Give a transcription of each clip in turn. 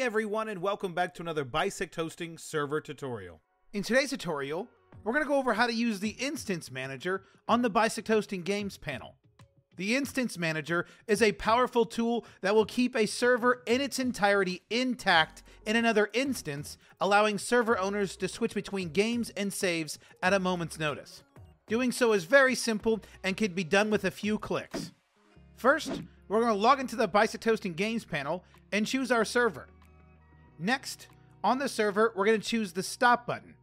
Everyone and welcome back to another Bisect Hosting server tutorial. In today's tutorial, we're going to go over how to use the Instance Manager on the Bisect Hosting Games panel. The Instance Manager is a powerful tool that will keep a server in its entirety intact in another instance, allowing server owners to switch between games and saves at a moment's notice. Doing so is very simple and can be done with a few clicks. First, we're going to log into the Bisect Hosting Games panel and choose our server. Next, on the server, we're going to choose the Stop button.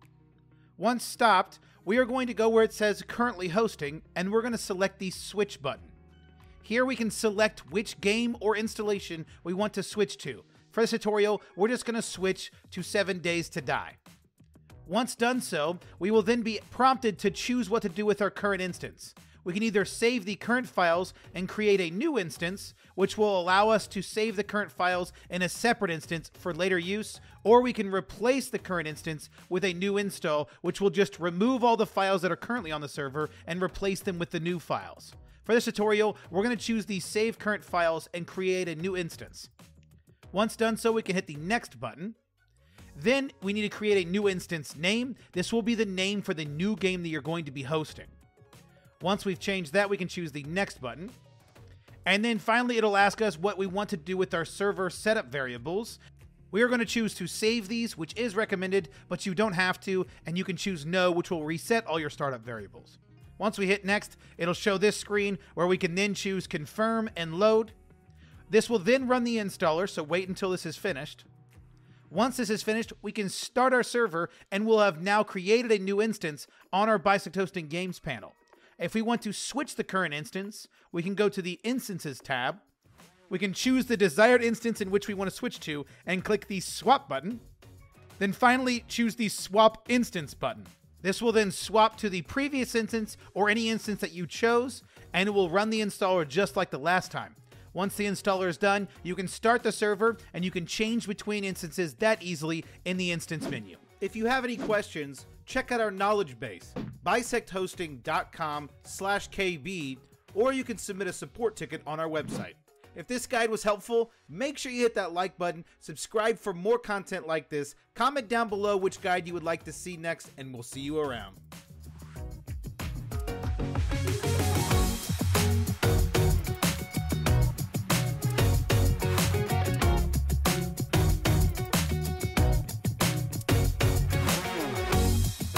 Once stopped, we are going to go where it says Currently Hosting, and we're going to select the Switch button. Here we can select which game or installation we want to switch to. For this tutorial, we're just going to switch to 7 Days to Die. Once done so, we will then be prompted to choose what to do with our current instance we can either save the current files and create a new instance, which will allow us to save the current files in a separate instance for later use, or we can replace the current instance with a new install, which will just remove all the files that are currently on the server and replace them with the new files. For this tutorial, we're going to choose the Save Current Files and create a new instance. Once done so, we can hit the Next button. Then we need to create a new instance name. This will be the name for the new game that you're going to be hosting. Once we've changed that, we can choose the next button. And then finally, it'll ask us what we want to do with our server setup variables. We are going to choose to save these, which is recommended, but you don't have to, and you can choose no, which will reset all your startup variables. Once we hit next, it'll show this screen where we can then choose confirm and load. This will then run the installer, so wait until this is finished. Once this is finished, we can start our server and we'll have now created a new instance on our Bisect Hosting Games panel. If we want to switch the current instance, we can go to the Instances tab. We can choose the desired instance in which we want to switch to and click the Swap button. Then finally, choose the Swap Instance button. This will then swap to the previous instance or any instance that you chose, and it will run the installer just like the last time. Once the installer is done, you can start the server and you can change between instances that easily in the instance menu. If you have any questions, check out our knowledge base, bisecthosting.com slash KB, or you can submit a support ticket on our website. If this guide was helpful, make sure you hit that like button, subscribe for more content like this, comment down below which guide you would like to see next, and we'll see you around.